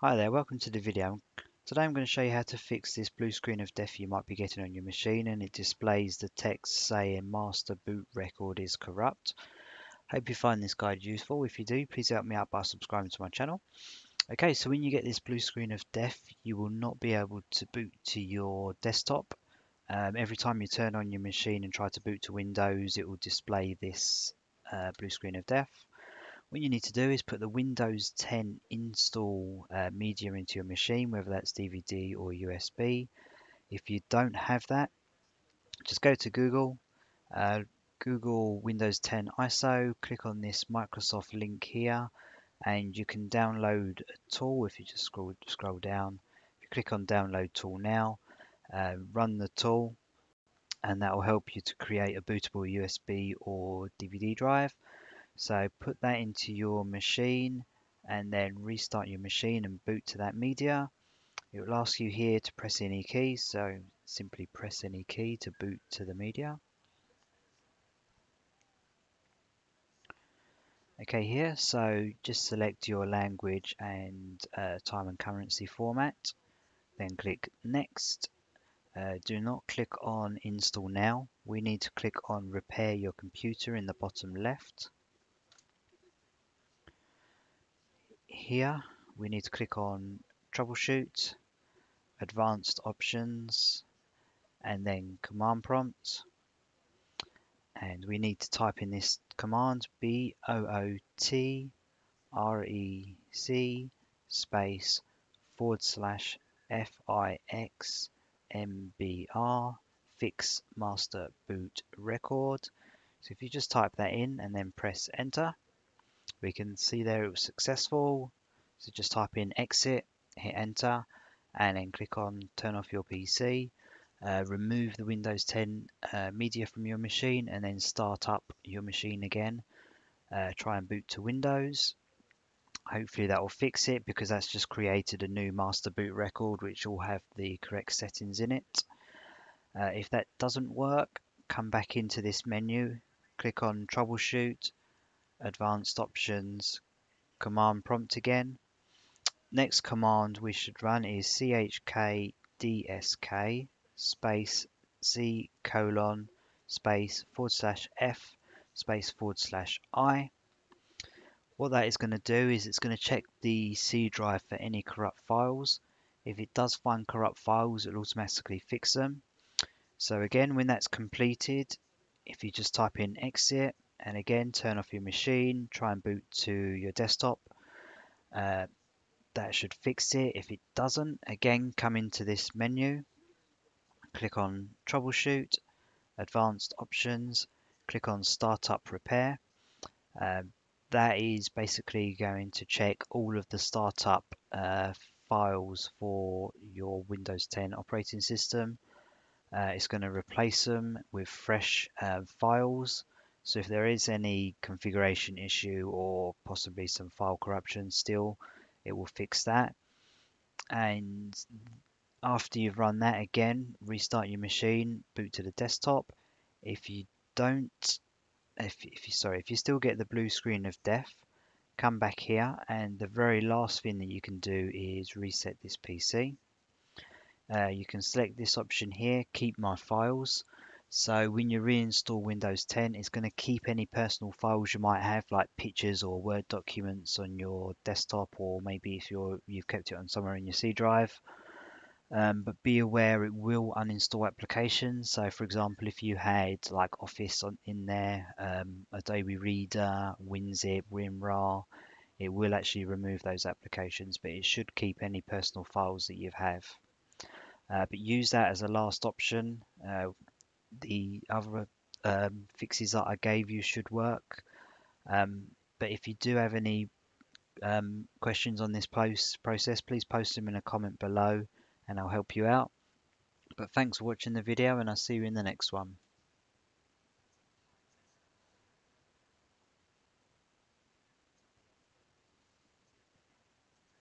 Hi there, welcome to the video. Today I'm going to show you how to fix this blue screen of death you might be getting on your machine and it displays the text saying master boot record is corrupt. Hope you find this guide useful. If you do, please help me out by subscribing to my channel. Okay, so when you get this blue screen of death, you will not be able to boot to your desktop. Um, every time you turn on your machine and try to boot to Windows, it will display this uh, blue screen of death. What you need to do is put the Windows 10 install uh, media into your machine, whether that's DVD or USB. If you don't have that, just go to Google, uh, Google Windows 10 ISO, click on this Microsoft link here, and you can download a tool if you just scroll scroll down. If you click on download tool now, uh, run the tool, and that will help you to create a bootable USB or DVD drive. So put that into your machine and then restart your machine and boot to that media. It will ask you here to press any key, so simply press any key to boot to the media. Okay here, so just select your language and uh, time and currency format, then click next. Uh, do not click on install now, we need to click on repair your computer in the bottom left. Here we need to click on troubleshoot, advanced options, and then command prompt. And we need to type in this command B O O T R E C space forward slash F I X M B R fix master boot record. So if you just type that in and then press enter, we can see there it was successful. So just type in exit, hit enter, and then click on turn off your PC. Uh, remove the Windows 10 uh, media from your machine and then start up your machine again. Uh, try and boot to Windows. Hopefully that will fix it because that's just created a new master boot record which will have the correct settings in it. Uh, if that doesn't work, come back into this menu, click on troubleshoot, advanced options, command prompt again. Next command we should run is chkdsk space c colon space forward slash f space forward slash i. What that is going to do is it's going to check the C drive for any corrupt files. If it does find corrupt files, it will automatically fix them. So again, when that's completed, if you just type in exit and again turn off your machine try and boot to your desktop. Uh, that should fix it. If it doesn't again come into this menu. Click on troubleshoot advanced options click on startup repair. Uh, that is basically going to check all of the startup uh, files for your Windows 10 operating system. Uh, it's going to replace them with fresh uh, files so if there is any configuration issue or possibly some file corruption still, it will fix that. And after you've run that again, restart your machine, boot to the desktop. If you don't, if, if you sorry, if you still get the blue screen of death, come back here and the very last thing that you can do is reset this PC. Uh, you can select this option here, keep my files. So when you reinstall Windows 10, it's going to keep any personal files you might have, like pictures or Word documents on your desktop, or maybe if you're you've kept it on somewhere in your C drive. Um, but be aware it will uninstall applications. So, for example, if you had like Office on in there, um, Adobe Reader, WinZip, WinRAR, it will actually remove those applications, but it should keep any personal files that you have. Uh, but use that as a last option. Uh, the other um, fixes that I gave you should work. Um, but if you do have any um, questions on this post process, please post them in a comment below and I'll help you out. But thanks for watching the video and I'll see you in the next one.